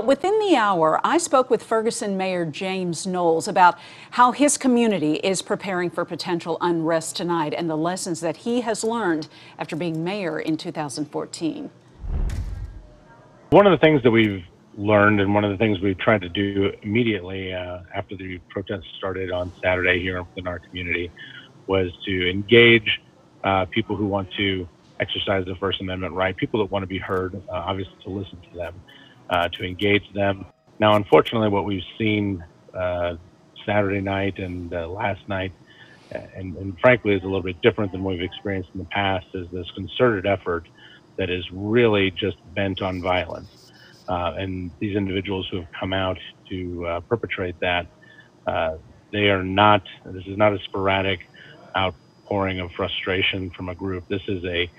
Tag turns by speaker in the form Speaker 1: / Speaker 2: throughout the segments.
Speaker 1: But within the hour, I spoke with Ferguson Mayor James Knowles about how his community is preparing for potential unrest tonight and the lessons that he has learned after being mayor in 2014.
Speaker 2: One of the things that we've learned and one of the things we've tried to do immediately uh, after the protests started on Saturday here in our community was to engage uh, people who want to exercise the First Amendment right, people that want to be heard, uh, obviously to listen to them, uh, to engage them. Now, unfortunately, what we've seen uh, Saturday night and uh, last night, and, and, frankly is a little bit different than what we've experienced in the past, is this concerted effort that is really just bent on violence. Uh, and these individuals who have come out to uh, perpetrate that, they are not, this is not a sporadic outpouring of frustration from a group. This is a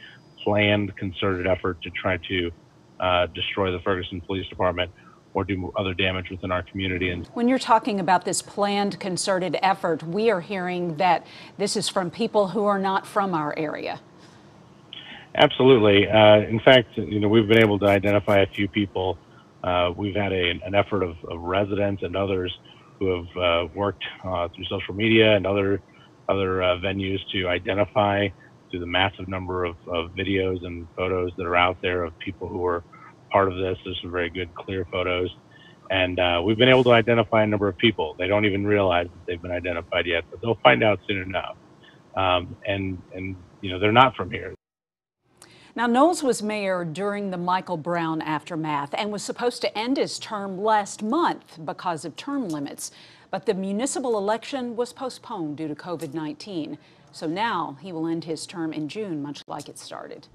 Speaker 2: planned, concerted effort to try to uh, destroy the Ferguson Police Department or do other damage within our community. And
Speaker 1: when you're talking about this planned, concerted effort, we are hearing that this is from people who are not from our area.
Speaker 2: Absolutely. Uh, in fact, you know, we've been able to identify a few people. Uh, we've had a, an effort of, of, residents and others who have uh, worked uh, through social media and other other uh, venues to identify through the massive number of, of videos and photos that are out there of people who are part of this. There's some very good, clear photos. And uh, we've been able to identify a number of people. They don't even realize that they've been identified yet, but they'll find out soon enough. Um, and, and, you know, they're not from here.
Speaker 1: Now, Knowles was mayor during the Michael Brown aftermath and was supposed to end his term last month because of term limits. But the municipal election was postponed due to COVID 19. So now he will end his term in June, much like it started.